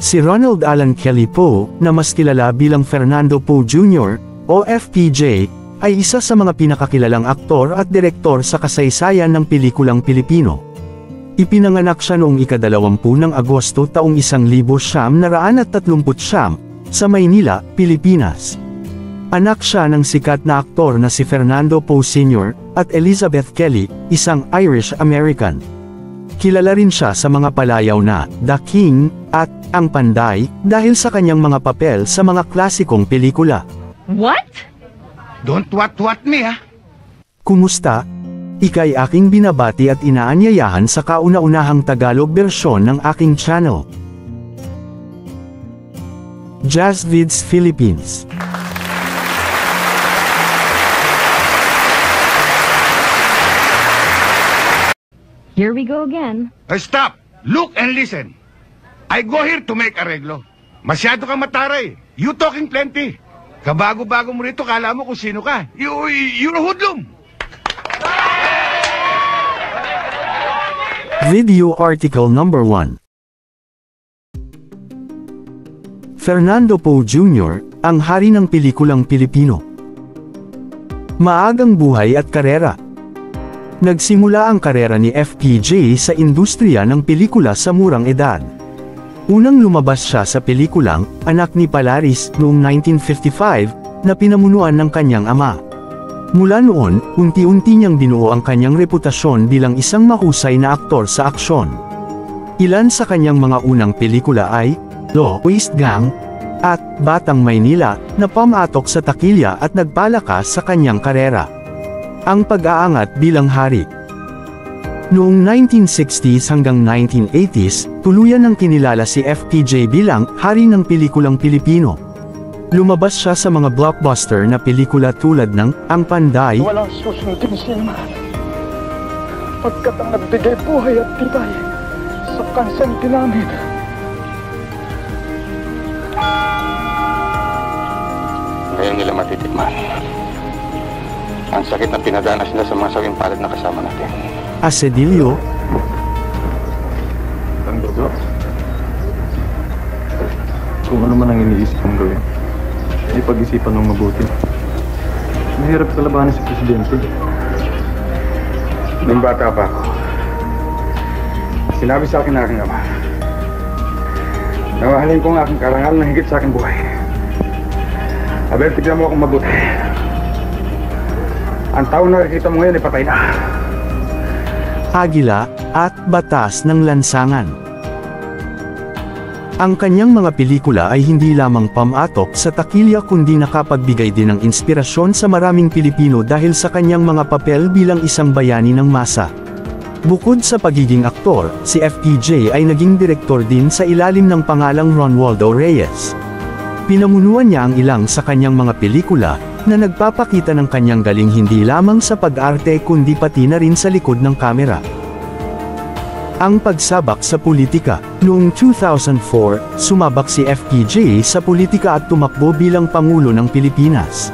Si Ronald Allen Kelly Poe, na mas kilala bilang Fernando Poe Jr., o FPJ, ay isa sa mga pinakakilalang aktor at direktor sa kasaysayan ng pelikulang Pilipino. Ipinanganak siya noong ikadalawampu ng Agosto taong 1939 sa Maynila, Pilipinas. Anak siya ng sikat na aktor na si Fernando Poe Sr. at Elizabeth Kelly, isang Irish-American. Kilala rin siya sa mga palayaw na The King at Ang Panday dahil sa kanyang mga papel sa mga klasikong pelikula. What? Don't what-what me, ha? Kumusta? Ika'y aking binabati at inaanyayahan sa kauna-unahang Tagalog bersyon ng aking channel. Jazzvids Philippines Here we go again. Uh, stop! Look and listen. I go here to make arreglo. Masyado kang mataray. You talking plenty. Kabago-bago mo rito, kala mo kung sino ka. You, you're a hoodlum. Video article number 1 Fernando Poe Jr., ang hari ng pelikulang Pilipino. Maagang buhay at karera. Nagsimula ang karera ni FPJ sa industriya ng pelikula sa murang edad. Unang lumabas siya sa pelikulang, Anak ni Palaris, noong 1955, na pinamunuan ng kanyang ama. Mula noon, unti-unti niyang binuo ang kanyang reputasyon bilang isang mahusay na aktor sa aksyon. Ilan sa kanyang mga unang pelikula ay, Lo, Waste Gang, at Batang Maynila, na pamatok sa takilya at nagpalakas sa kanyang karera. Ang pag-aangat bilang hari. Noong 1960s hanggang 1980s, tuluyan ng kinilala si FPJ bilang hari ng pelikulang Pilipino. Lumabas siya sa mga blockbuster na pelikula tulad ng Ang Panday, Walang susundin sima. Pagkat ang nagbigay buhay at tibay sa kansang ginamit. Ngayon nila matitikman. Ang sakit na pinadanas nila sa mga sawing palad na kasama natin. Asedilyo, Ang dugo. Kung ano man ang iniisip mong gawin, ay pag-isipan ng mabuti. Mahirap kalabanin si Presidente. Nung bata pa ako, sinabi sa akin ng aking ama, Nawahalin ko ang aking karangal na higit sa aking buhay. Abel, tignan mo akong mabuti. Ang tao na nakikita mo ngayon ay patay na. Agila, at Batas ng Lansangan. Ang kanyang mga pelikula ay hindi lamang pamatok sa takilya kundi nakapagbigay din ng inspirasyon sa maraming Pilipino dahil sa kanyang mga papel bilang isang bayani ng masa. Bukod sa pagiging aktor, si FPJ ay naging direktor din sa ilalim ng pangalang Ron Waldo Reyes. Pinamunuan niya ang ilang sa kanyang mga pelikula, na nagpapakita ng kanyang galing hindi lamang sa pag-arte kundi pati na rin sa likod ng kamera. Ang pagsabak sa politika. Noong 2004, sumabak si FPJ sa politika at tumakbo bilang Pangulo ng Pilipinas.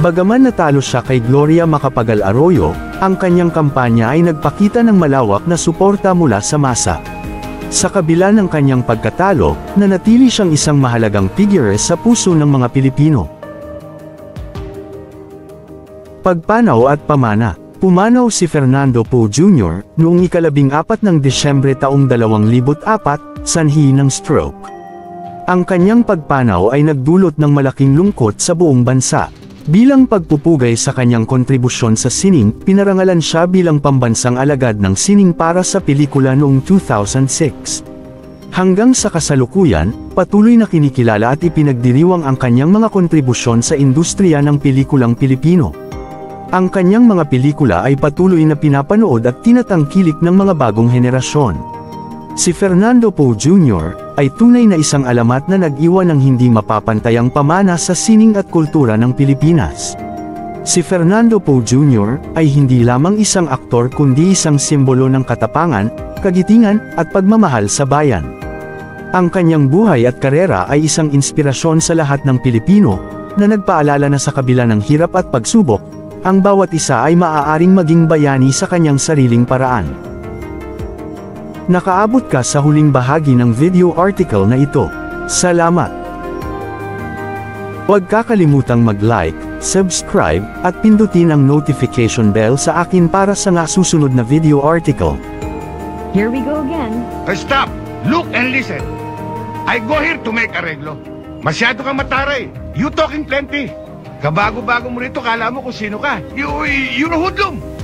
Bagaman natalo siya kay Gloria Macapagal Arroyo, ang kanyang kampanya ay nagpakita ng malawak na suporta mula sa masa. Sa kabila ng kanyang pagkatalo, nanatili siyang isang mahalagang figure sa puso ng mga Pilipino. Pagpanaw at pamana Pumanaw si Fernando Poe Jr. noong ikalabing apat ng Desyembre taong 2004, sanhi ng stroke. Ang kanyang pagpanaw ay nagdulot ng malaking lungkot sa buong bansa. Bilang pagpupugay sa kanyang kontribusyon sa sining, pinarangalan siya bilang pambansang alagad ng sining para sa pelikula noong 2006. Hanggang sa kasalukuyan, patuloy na kinikilala at ipinagdiriwang ang kanyang mga kontribusyon sa industriya ng pelikulang Pilipino. Ang kanyang mga pelikula ay patuloy na pinapanood at tinatangkilik ng mga bagong henerasyon. Si Fernando Poe Jr. ay tunay na isang alamat na nag-iwan ng hindi mapapantayang pamana sa sining at kultura ng Pilipinas. Si Fernando Poe Jr. ay hindi lamang isang aktor kundi isang simbolo ng katapangan, kagitingan, at pagmamahal sa bayan. Ang kanyang buhay at karera ay isang inspirasyon sa lahat ng Pilipino, na nagpaalala na sa kabila ng hirap at pagsubok, ang bawat isa ay maaaring maging bayani sa kanyang sariling paraan. Nakaabot ka sa huling bahagi ng video article na ito. Salamat! Huwag kakalimutang mag-like, subscribe, at pindutin ang notification bell sa akin para sa nga susunod na video article. Here we go again. Stop! Look and listen. I go here to make arreglo. Masyado kang mataray. You talking plenty. Kabago-bago mo rito, kala mo kung sino ka. You, you're a hoodlum.